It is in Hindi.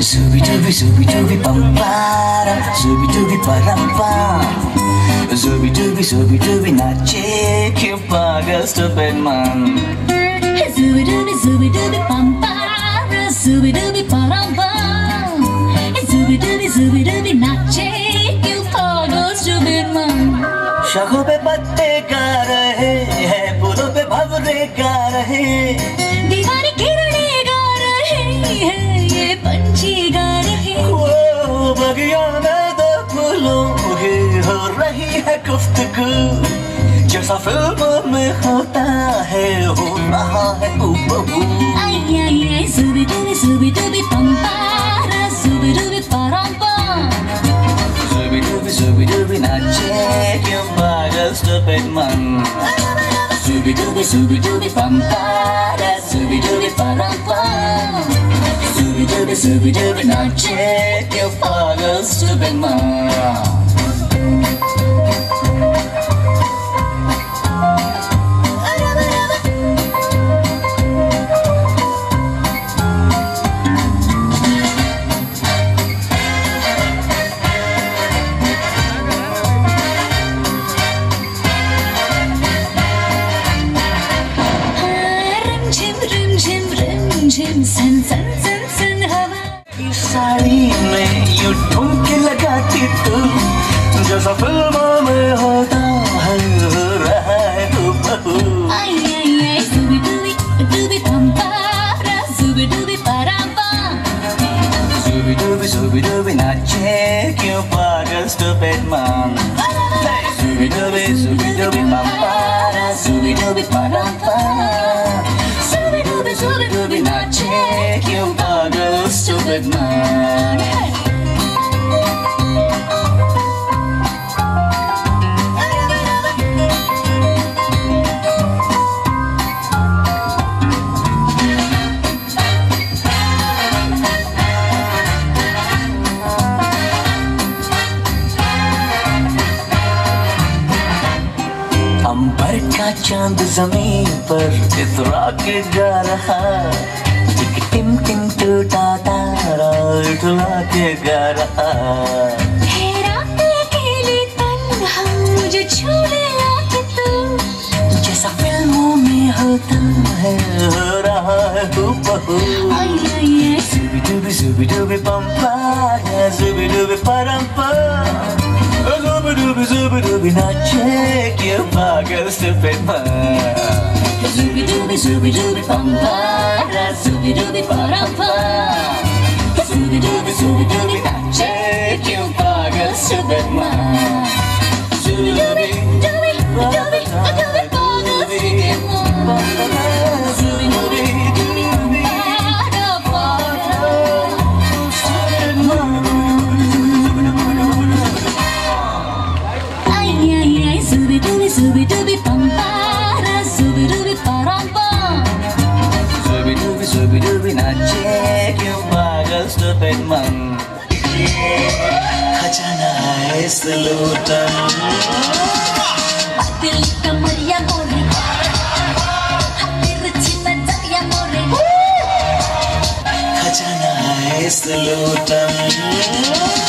Zubi dubi zubi dubi bum para Zubi dubi param pa Zubi dubi zubi dubi na check your bagas to bed man शाखों पे पत्ते गा रहे हैं फूलों पे भवरे गा रहे। दीवानी किरणें गा रहे हैं ये पंछी गा रहे। वो बगिया में दो फूलों की हो रही है गुफ्तगु। जैसा फ़िल्म में होता है हो रहा है हूबहू। आई आई आई stupid man. Scooby Dooby, Scooby Dooby, fun para, Scooby Dooby, fun fun. subi dubi subi dubi not check your father, stupid man. stupid man. Zooby dooby, zooby dooby, bum ba zooby dooby, ba dum ba. Zooby dooby, zooby not check you bugger, stupid man. अंबर का चाँद ज़मीन पर इतरा के जा रहा? एक टिम टिम टूटा तारा उठला के गा रहा। जैसा फ़िल्मों में होता है हो रहा है हूबहू आई आई आई Zubi Noche, my girl, Superman. Zooby dooby, zooby dooby, bum ba, zooby dooby, ba dum ba. Zooby dooby, zooby dooby, noche, you bugger, Superman. Zooby dooby, dooby, dooby, dooby, bugger, Superman. Zubi dubi zubi dubi check you पागल stupid man खजाना है इस लूटन दिल कमरिया मोरे, हाथेर छिना ज़रिया मोरे. खजाना है इस लूटन दिल